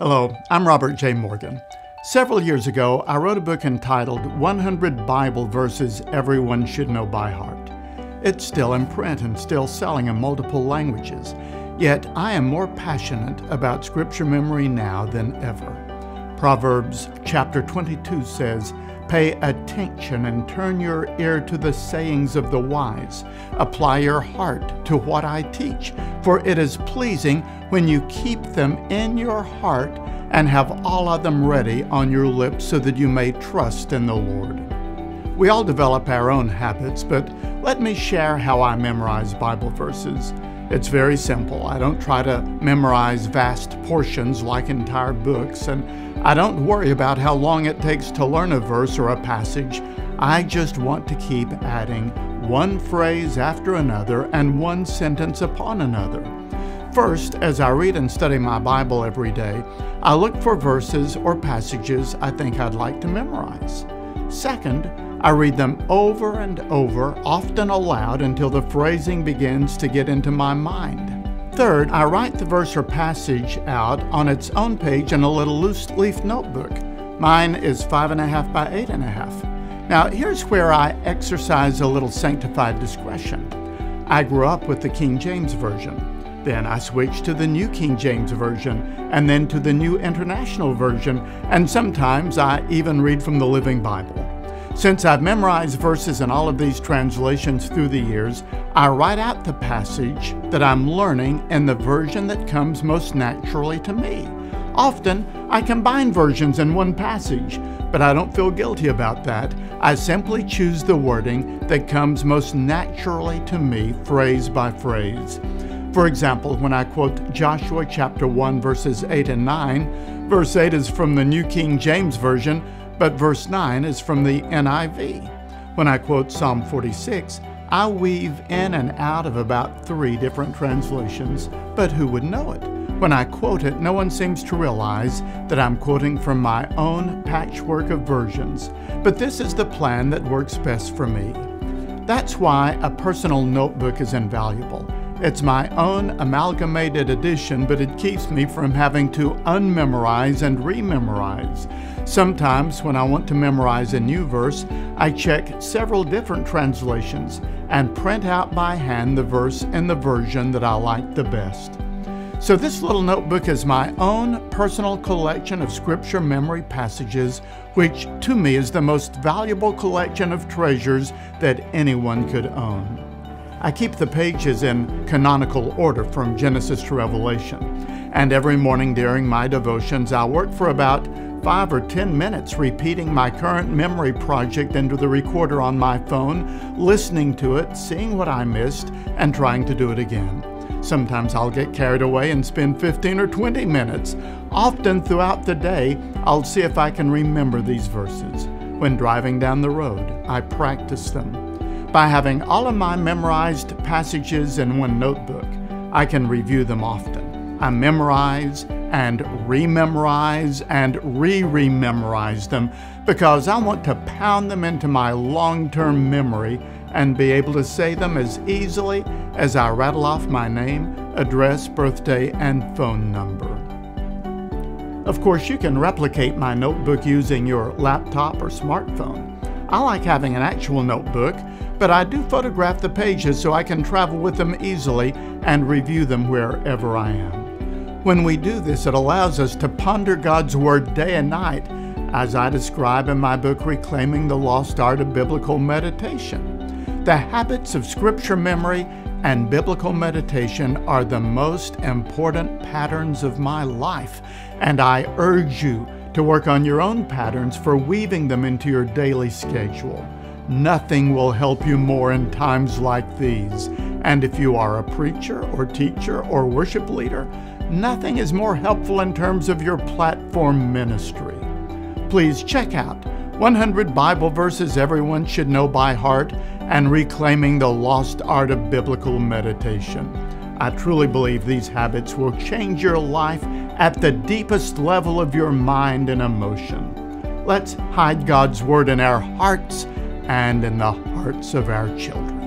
Hello, I'm Robert J. Morgan. Several years ago, I wrote a book entitled 100 Bible Verses Everyone Should Know by Heart. It's still in print and still selling in multiple languages, yet I am more passionate about scripture memory now than ever. Proverbs chapter 22 says, Pay attention and turn your ear to the sayings of the wise. Apply your heart to what I teach, for it is pleasing when you keep them in your heart and have all of them ready on your lips so that you may trust in the Lord. We all develop our own habits, but let me share how I memorize Bible verses. It's very simple. I don't try to memorize vast portions like entire books, and I don't worry about how long it takes to learn a verse or a passage. I just want to keep adding one phrase after another and one sentence upon another. First, as I read and study my Bible every day, I look for verses or passages I think I'd like to memorize. Second, I read them over and over, often aloud, until the phrasing begins to get into my mind. Third, I write the verse or passage out on its own page in a little loose leaf notebook. Mine is five and a half by eight and a half. Now, here's where I exercise a little sanctified discretion. I grew up with the King James Version. Then I switched to the New King James Version, and then to the New International Version, and sometimes I even read from the Living Bible. Since I've memorized verses in all of these translations through the years, I write out the passage that I'm learning in the version that comes most naturally to me. Often, I combine versions in one passage, but I don't feel guilty about that. I simply choose the wording that comes most naturally to me, phrase by phrase. For example, when I quote Joshua chapter 1, verses 8 and 9, verse 8 is from the New King James Version, but verse 9 is from the NIV. When I quote Psalm 46, I weave in and out of about three different translations, but who would know it? When I quote it, no one seems to realize that I'm quoting from my own patchwork of versions, but this is the plan that works best for me. That's why a personal notebook is invaluable. It's my own amalgamated edition, but it keeps me from having to unmemorize and rememorize. Sometimes, when I want to memorize a new verse, I check several different translations and print out by hand the verse in the version that I like the best. So, this little notebook is my own personal collection of scripture memory passages, which to me is the most valuable collection of treasures that anyone could own. I keep the pages in canonical order from Genesis to Revelation, and every morning during my devotions, I'll work for about five or ten minutes repeating my current memory project into the recorder on my phone, listening to it, seeing what I missed, and trying to do it again. Sometimes I'll get carried away and spend 15 or 20 minutes. Often throughout the day, I'll see if I can remember these verses. When driving down the road, I practice them. By having all of my memorized passages in one notebook, I can review them often. I memorize and rememorize and re-rememorize them because I want to pound them into my long-term memory and be able to say them as easily as I rattle off my name, address, birthday, and phone number. Of course, you can replicate my notebook using your laptop or smartphone. I like having an actual notebook, but I do photograph the pages so I can travel with them easily and review them wherever I am. When we do this, it allows us to ponder God's Word day and night, as I describe in my book, Reclaiming the Lost Art of Biblical Meditation. The habits of Scripture memory and biblical meditation are the most important patterns of my life, and I urge you to work on your own patterns for weaving them into your daily schedule. Nothing will help you more in times like these. And if you are a preacher or teacher or worship leader, nothing is more helpful in terms of your platform ministry. Please check out 100 Bible Verses Everyone Should Know by Heart and Reclaiming the Lost Art of Biblical Meditation. I truly believe these habits will change your life at the deepest level of your mind and emotion. Let's hide God's Word in our hearts and in the hearts of our children.